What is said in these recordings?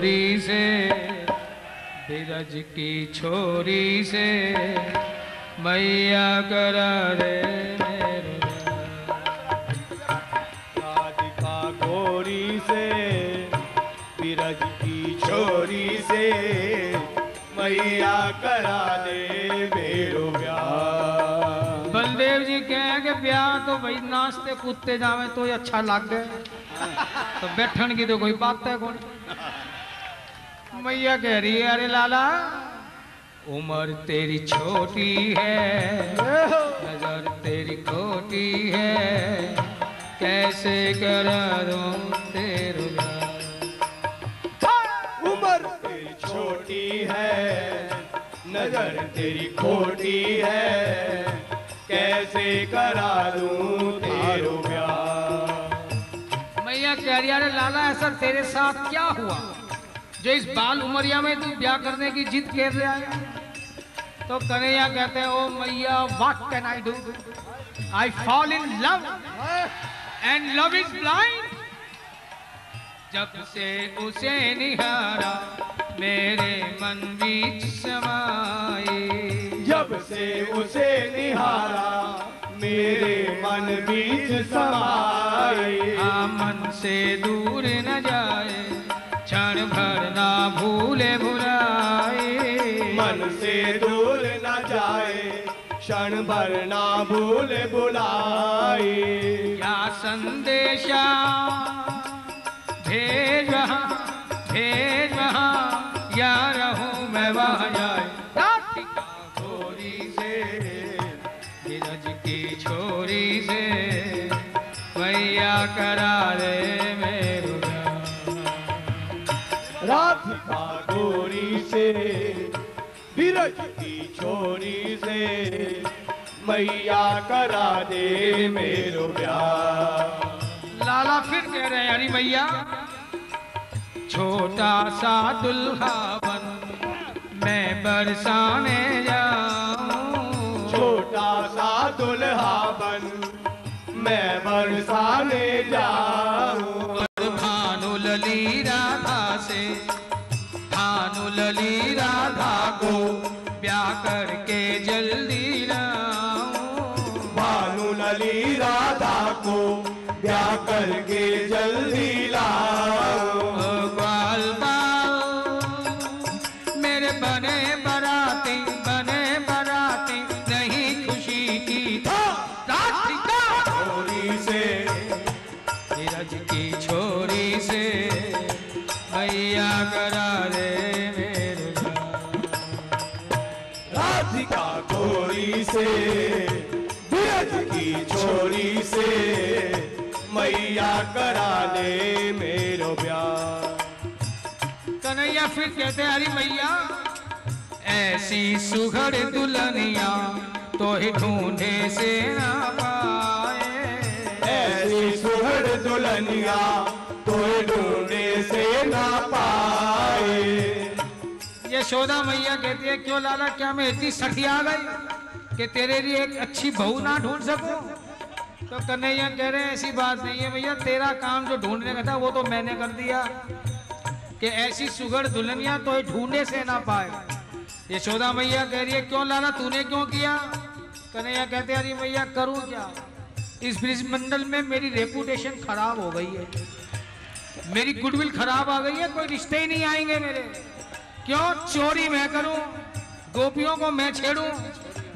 छोरी से बिरज की छोरी से, मैया करा रे राधिका गोरी से, बिरज की छोरी से, मैया करा दे मेरो ब्याह बलदेव जी कहें कि ब्याह तो भाई नाचते कूदते जावे तो अच्छा लग गए तो बैठन की तो कोई बात है कौन? मैया कह रही है अरे लाला उम्र तेरी छोटी है नज़र तेरी खोटी है कैसे करा दूँ तेरे? उम्र तेरी छोटी है नज़र तेरी खोटी है कैसे करा दूँ तेरो मैया कह रही अरे लाला ऐसा तेरे साथ क्या हुआ जो इस बाल उमरिया में तू ब्याह करने की जिद कर रहा है तो कन्हैया कहते हैं ओ मैया what can I do I fall in love and love is blind जब से उसे निहारा मेरे मन बीच समाई जब से उसे निहारा मेरे मन बीच समाए हाँ मन से दूर न जाए। ना भूले भुलाए मन से दूर न जाए क्षण भर ना भूल बुलाए। क्या संदेशा? भेज वहाँ भेज वहाँ या रहूँ मैं वहाँ जाए। गोरी से धीरज की छोरी से मैया करा रे राधिका गोरी से बिरज की छोरी से मैया करा दे मेरो ब्याह लाला फिर कह रहे हैं अरे मैया छोटा सा दुल्हा बन मैं बरसाने जाऊँ। छोटा सा दुल्हा बन मैं बरसाने जाऊँ। कन्हैया फिर कहते हैं अरे मैया ऐसी सुघड़ दुल्हनिया तो ही ढूंढे से ना पाए। ऐसी सुहड़ दुल्हनिया तो ही ढूंढे से ना पाए। यशोदा मैया कहती है क्यों लाला क्या मैं इतनी सठिया गई कि तेरे लिए एक अच्छी बहू ना ढूंढ सकूँ? तो कन्हैया कह रहे हैं, ऐसी बात नहीं है भैया, तेरा काम जो ढूँढने का था, वो तो मैंने कर दिया। कि ऐसी सुगढ़ दुल्हनिया तो ये ढूँढने से ना पाए। यशोदा मैया कह रही है, क्यों लाला, तूने क्यों किया? कन्हैया कहते अरे मैया, करूँ क्या? इस ब्रिज मंडल में मेरी रेपुटेशन खराब हो गई है। मेरी गुडविल खराब आ गई है, कोई रिश्ते ही नहीं आएँगे मेरे। क्यों? चोरी मैं करूँ, गोपियों को मैं छेड़ूं,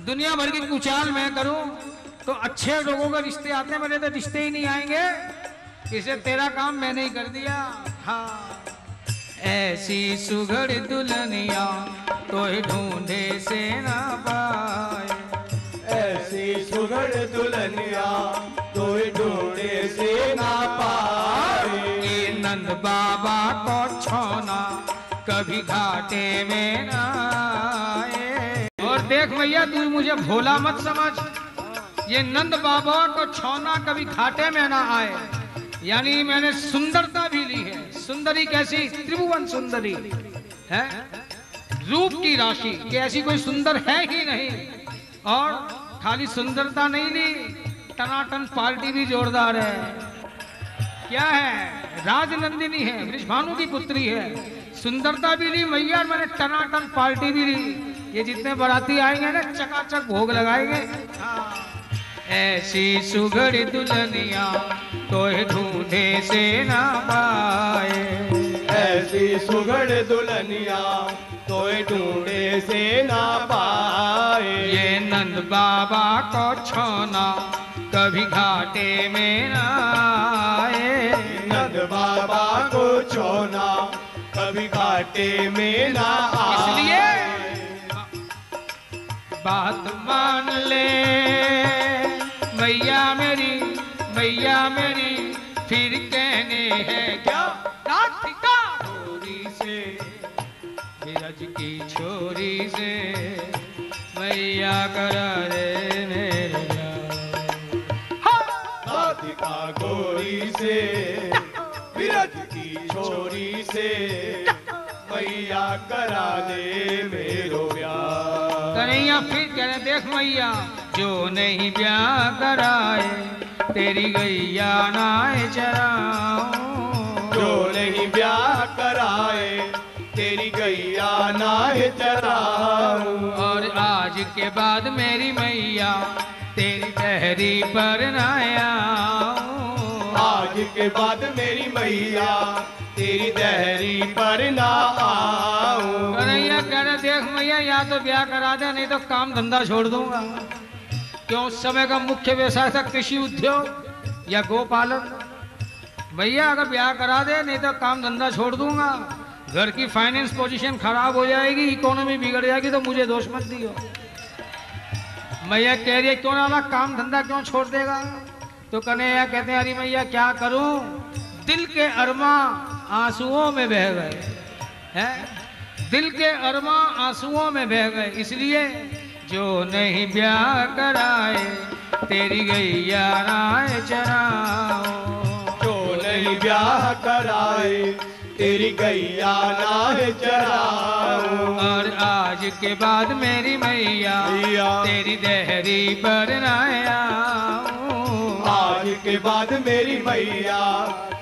दुनिया भर की कुचाल मैं करूँ तो अच्छे लोगों के रिश्ते आते हैं मेरे तो रिश्ते ही नहीं आएँगे। इसे तेरा काम मैंने ही कर दिया। हाँ। ऐसी सुघड़ दुल्हनिया तो ढूंढे से ना पाए। ऐसी सुगढ़ दुल्हनिया तो ढूंढे से ना पाए। नंद बाबा को छोना कभी घाटे में ना आए। और देख भैया तू मुझे भोला मत समझ। ये नंद बाबा को छोना कभी घाटे में ना आए। यानी मैंने सुंदरता भी ली है। सुंदरी कैसी? त्रिभुवन सुंदरी। है? रूप की राशि ऐसी कोई सुंदर है ही नहीं। और खाली सुंदरता नहीं ली, टनाटन पार्टी भी जोरदार है। क्या है? राजनंदिनी है वृषभानु की पुत्री है। सुंदरता भी ली, मैया मैंने टनाटन पार्टी भी ली। ये जितने बराती आएँगे ना, चकाचक भोग लगाएँगे। हाँ। ऐसी सुगड़ दुल्हनिया तो ढूंढे से ना पाए। ऐसी सुगढ़ दुल्हनिया तोय ढूंढे से ना पाए। ये नंद बाबा को छोना कभी घाटे में ना आए। नंद बाबा को छोना कभी घाटे में ना आए। इसलिए? बात मान ले। मैया मेरी मैया मेरी फिर कहने है क्या? राधिका छोरी से विरज की छोरी से मैया करा रे मेरे हाँ। राधिका गोरी से विरज की छोरी से मैया करा दे मेरो ब्याह कन्हैया फिर कह रहे देख मैया जो नहीं ब्याह कराए तेरी गैया नाए चराऊं जो नहीं ब्याह कराए तेरी गैया नाहे चराऊं और आज के बाद मेरी मैया तेरी तहरी पर न आऊँ आज के बाद मेरी मैया तेरी दहरी पर ना आऊँ कन्हैया कह रहे देख मैया या तो ब्याह करा दे नहीं तो काम धंधा छोड़ दूँगा। क्यों उस समय का मुख्य व्यवसाय था कृषि उद्योग या गोपालन? भैया, अगर ब्याह करा दे, नहीं तो काम धंधा छोड़ दूँगा। घर की फाइनेंस पोजीशन खराब हो जाएगी इकोनॉमी बिगड़ जाएगी तो मुझे दोष मत दियो। मैया कह रही है, क्यों ना काम धंधा क्यों छोड़ देगा? तो कन्हैया कहते हैं, अरे मैया, क्या करूँ? दिल के अरमा आंसुओं में बह गए। हैं? दिल के अरमा आंसुओं में बह गए, इसलिए जो नहीं ब्याह कराए तेरी गैया राय चराओ। जो नहीं ब्याह कराए तेरी गैया नाहे चराऊं और आज के बाद मेरी मैया। तेरी दहरी पर न आऊँ। आज के बाद मेरी मैया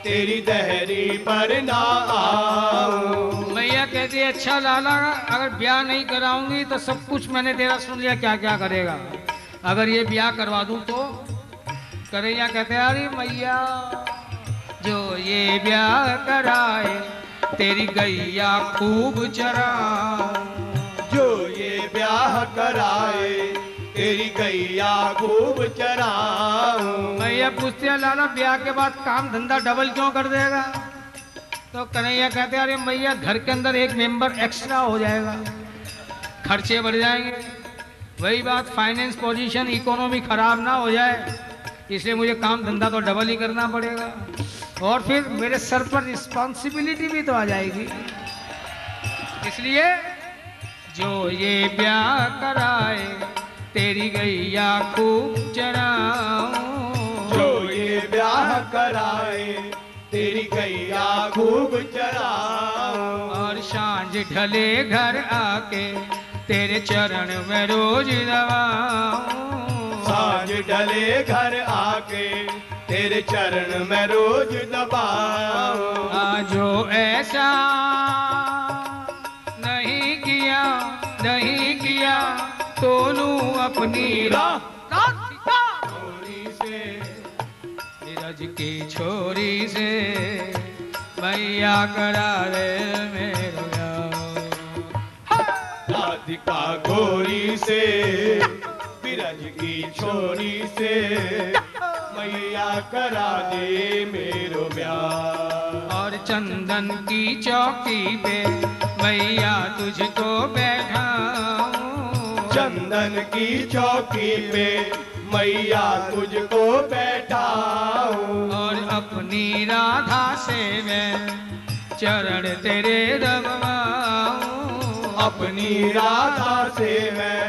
तेरी दहरी पर ना आऊँ। मैया कहती है अच्छा लाला अगर ब्याह नहीं कराऊँगी तो सब कुछ मैंने तेरा सुन लिया क्या क्या करेगा? अगर ये ब्याह करवा दूँ तो? करैया कहते हैं अरे मैया जो ये ब्याह कराए तेरी गैया खूब चराऊं जो ये ब्याह कराए तेरी गैया खूब चराऊं मैया पूछते हैं, लाला, ब्याह के बाद काम धंधा डबल क्यों कर देगा? तो कन्हैया कहते अरे मैया, घर के अंदर एक मेंबर एक्स्ट्रा हो जाएगा। खर्चे बढ़ जाएँगे। वही बात फाइनेंस पोजीशन इकोनॉमी खराब ना हो जाए। इसलिए मुझे काम धंधा तो डबल ही करना पड़ेगा। और फिर मेरे सर पर रिस्पॉन्सिबिलिटी भी तो आ जाएगी। इसलिए जो ये ब्याह कराए तेरी गैया खूब चराऊं जो ये ब्याह कराए तेरी गैया खूब चराऊं और साँझ ढले घर आके तेरे चरण में रोज दबाऊं। साँझ ढले घर आके तेरे चरण में रोज दबाऊं। आजो ऐसा नहीं किया नहीं किया। अपनी छोरी से, नीरज की छोरी से, मैया करा रे राधिका गोरी से बिरज की छोरी से, मैया करा दे मेरो ब्याह। और चंदन की चौकी पे मैया तुझको बैठाऊं चंदन की चौकी पे मैया तुझको बैठाऊं। और अपनी राधा से मैं चरण तेरे दबाऊं अपनी राधा से मैं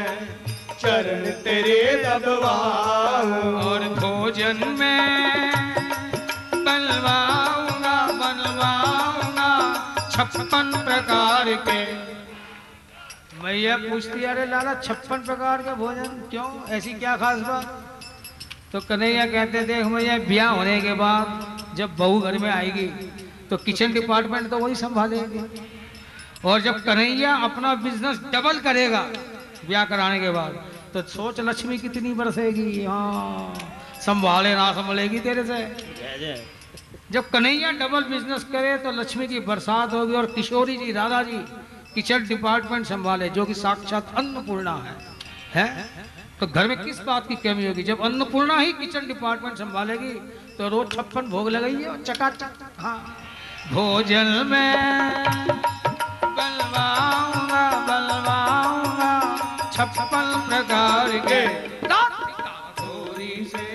चरण तेरे दबवाऊं। और भोजन में बनवाऊँगा बनवाऊँगा छप्पन प्रकार के मैया पूछती अरे लाला, छप्पन प्रकार का भोजन क्यों? ऐसी क्या खास बात? तो कन्हैया कहते, देख मैया ब्याह होने के बाद जब बहू घर में आएगी तो किचन डिपार्टमेंट तो वही संभालेगी। और जब कन्हैया अपना बिज़नेस डबल करेगा, ब्याह कराने के बाद तो सोच लक्ष्मी कितनी बरसेगी? हाँ संभाले ना संभलेगी तेरे से। जब कन्हैया डबल बिज़नेस करे तो लक्ष्मी की बरसात होगी और किशोरी जी, राधा जी किचन डिपार्टमेंट संभाले, जो कि साक्षात अन्नपूर्णा है। है? तो घर में किस बात की कमी होगी? जब अन्नपूर्णा ही किचन डिपार्टमेंट संभालेगी तो रोज छप्पन भोग लगाइए और चकाचक। हाँ। भोजन में बलवाऊँगा बलवाऊँगा, छप्पन प्रकार के गोरी से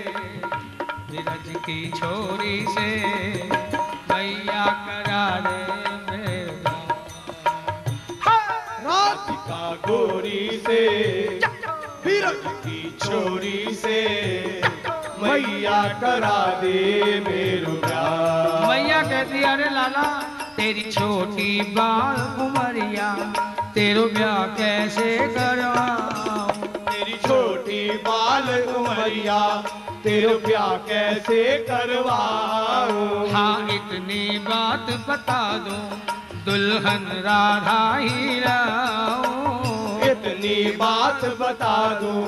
की छोरी से। की छोरी से मैया करा दे मेरो प्यार। मैया कहती अरे लाला तेरी छोटी बाल उमरिया तेरो ब्याह कैसे करवा तेरी छोटी बाल उमरिया तेरे ब्याह कैसे करवाऊं? हाँ इतनी बात बता दो दुल्हन राधा ही लाऊं। इतनी बात बता दूँ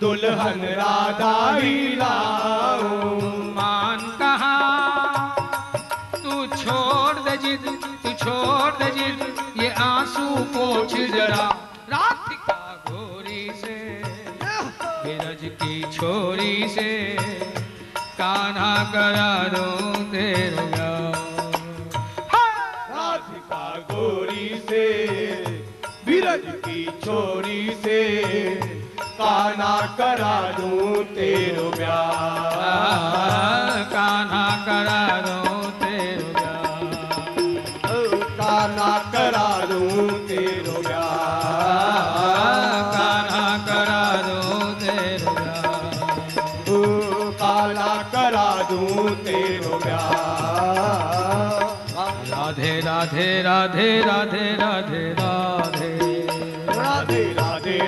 दुल्हन राधा ही लाऊं। मान कहा तू छोड़ दे जिद तू छोड़ दे जिद ये आँसू पोछ जरा। राधिका गोरी से बिरज की छोरी से काना करा दो तेरे राधिका गोरी से विरज की छोरी काना करा दूँ तेरो ब्याह कान्हा करा दो तेरे काना करा दूँ तेरो ब्याह कान्हा करा दो तेरे काना करा दूँ तेरो ब्याह राधे राधे राधे राधे राधे राधे।